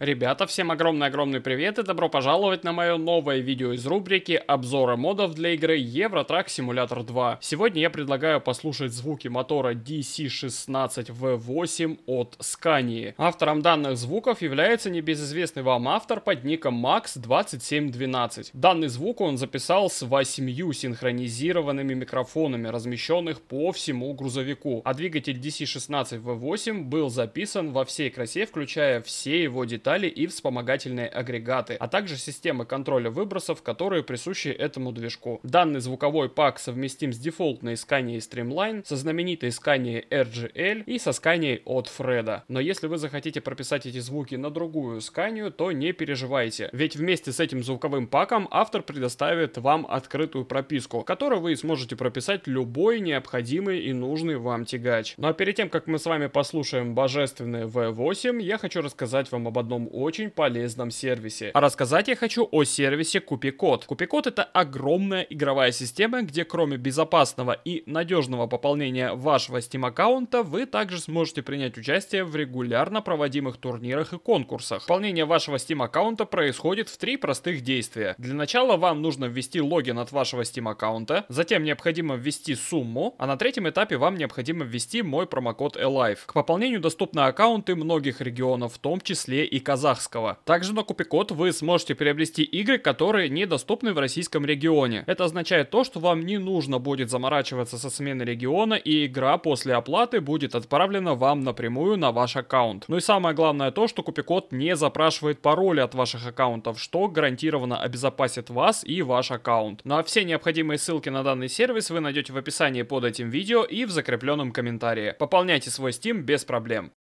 Ребята, всем огромный-огромный привет и добро пожаловать на мое новое видео из рубрики обзора модов для игры Евротрак Simulator 2. Сегодня я предлагаю послушать звуки мотора DC16V8 от Scania. Автором данных звуков является небезызвестный вам автор под ником Max2712. Данный звук он записал с восьмью синхронизированными микрофонами, размещенных по всему грузовику. А двигатель DC16V8 был записан во всей красе, включая все его детали детали и вспомогательные агрегаты, а также системы контроля выбросов, которые присущи этому движку. Данный звуковой пак совместим с дефолтной Scania Streamline, со знаменитой Scania RGL и со Scania от Фреда. Но если вы захотите прописать эти звуки на другую Scania, то не переживайте, ведь вместе с этим звуковым паком автор предоставит вам открытую прописку, в которой вы сможете прописать любой необходимый и нужный вам тягач. Ну а перед тем, как мы с вами послушаем божественный V8, я хочу рассказать вам об одном одном очень полезном сервисе. А рассказать я хочу о сервисе Купикод. Купикод это огромная игровая система, где кроме безопасного и надежного пополнения вашего Steam аккаунта, вы также сможете принять участие в регулярно проводимых турнирах и конкурсах. Пополнение вашего Steam аккаунта происходит в три простых действия. Для начала вам нужно ввести логин от вашего Steam аккаунта, затем необходимо ввести сумму, а на третьем этапе вам необходимо ввести мой промокод Alive. К пополнению доступны аккаунты многих регионов, в том числе и казахского. Также на Купикод вы сможете приобрести игры, которые недоступны в российском регионе. Это означает то, что вам не нужно будет заморачиваться со сменой региона, и игра после оплаты будет отправлена вам напрямую на ваш аккаунт. Ну и самое главное то, что Купикод не запрашивает пароли от ваших аккаунтов, что гарантированно обезопасит вас и ваш аккаунт. Ну а все необходимые ссылки на данный сервис вы найдете в описании под этим видео и в закрепленном комментарии. Пополняйте свой Steam без проблем.